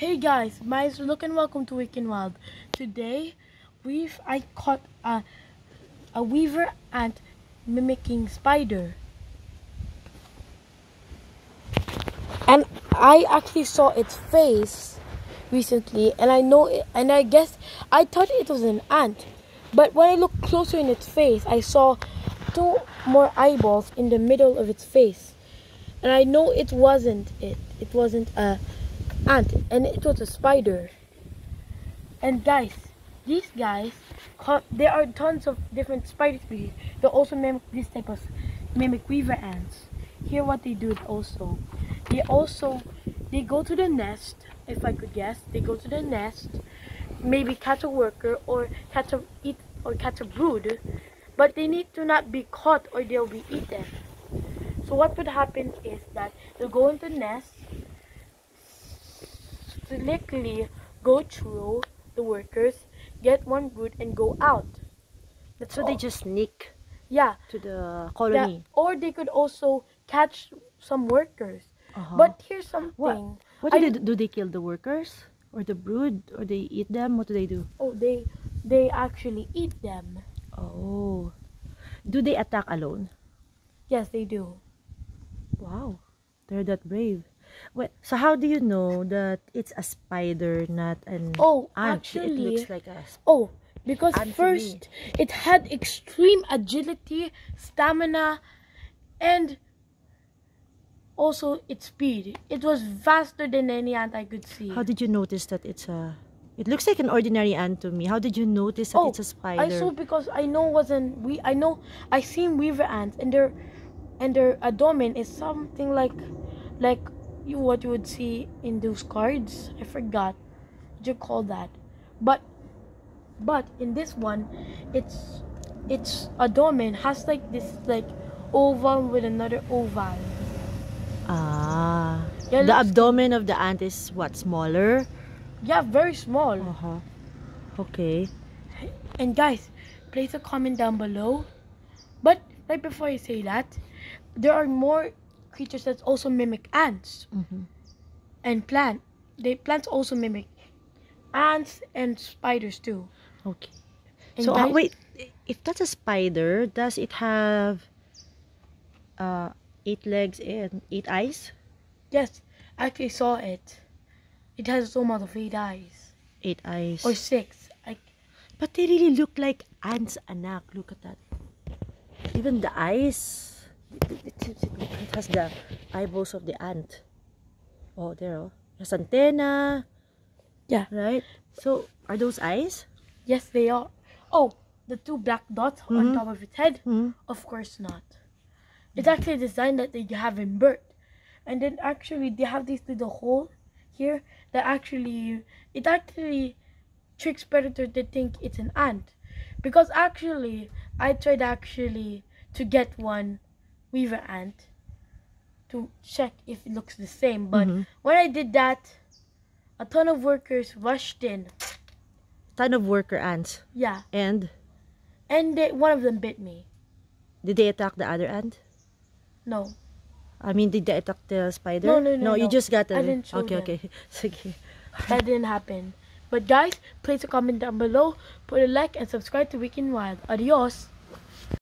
Hey guys, my Look and welcome to Wiki N Wild. Today, we've I caught a a weaver ant mimicking spider, and I actually saw its face recently, and I know it, and I guess I thought it was an ant, but when I looked closer in its face, I saw two more eyeballs in the middle of its face, and I know it wasn't it. It wasn't a ant and it was a spider. And guys these guys there are tons of different spider species they also mimic this type of mimic weaver ants. Here what they do also they also they go to the nest if i could guess they go to the nest maybe catch a worker or catch a eat or catch a brood but they need to not be caught or they'll be eaten. So what would happen is that they'll go into the nest selectively go through the workers, get one good, and go out. That's so they just sneak yeah to the colony. Yeah. Or they could also catch some workers. Uh -huh. But here's something. What, what do I, they do? Do they kill the workers or the brood or they eat them? What do they do? Oh, they they actually eat them. Oh. Do they attack alone? Yes, they do. Wow. They're that brave. Well, so how do you know that it's a spider, not an oh, ant? Actually, it looks like a oh, because first it had extreme agility, stamina, and also its speed. It was faster than any ant I could see. How did you notice that it's a? It looks like an ordinary ant to me. How did you notice that oh, it's a spider? I saw because I know wasn't we. I know I seen weaver ants and their and their abdomen is something like like you what you would see in those cards. I forgot what you call that. But but in this one it's it's a abdomen has like this like oval with another oval. Ah. Yeah, the abdomen of the ant is what smaller? Yeah, very small. Uh-huh. Okay. And guys, place a comment down below. But right before I say that, there are more creatures that also mimic ants mm-hmm. and plant. They plants also mimic ants and spiders too. Okay. And so uh, wait, if that's a spider, does it have uh, eight legs and eight eyes? Yes, I actually saw it. It has a total of eight eyes. Eight eyes. Or six. I... But they really look like ants, anak. Look at that. Even the eyes it has the eyeballs of the ant. Oh, there, oh. Has antenna. Yeah. Right? So, are those eyes? Yes, they are. Oh, the two black dots mm -hmm. on mm-hmm. top of its head? Mm -hmm. Of course not. It's actually a design that they have in bird. And then actually, they have this little hole here that actually, it actually tricks predator to think it's an ant. Because actually, I tried actually to get one weaver ant to check if it looks the same. But mm -hmm. when I did that, a ton of workers rushed in. Ton of worker ants. Yeah. And? And they, one of them bit me. Did they attack the other ant? No. I mean, did they attack the spider? No, no, no. No, you just got the. I didn't show Okay, them. okay. okay. that didn't happen. But guys, place a comment down below, put a like, and subscribe to Wiki N Wild. Adios.